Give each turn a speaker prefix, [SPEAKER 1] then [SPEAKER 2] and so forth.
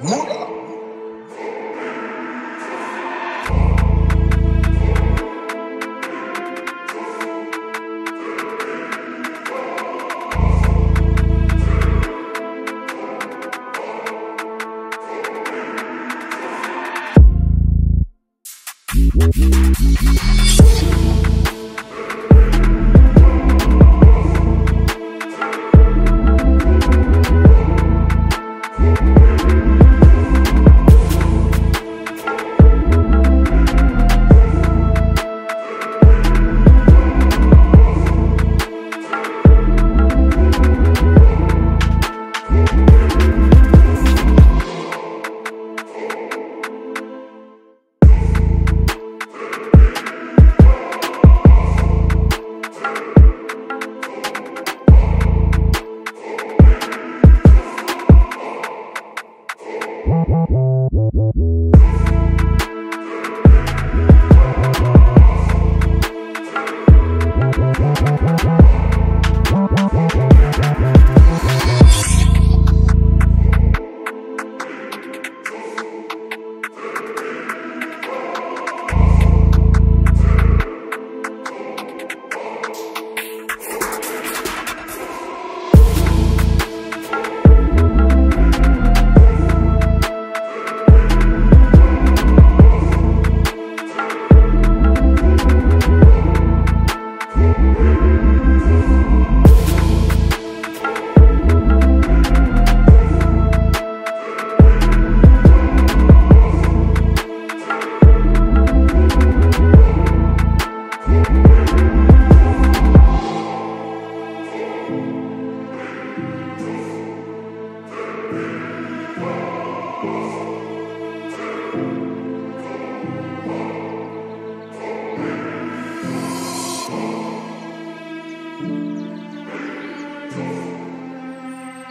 [SPEAKER 1] Muda.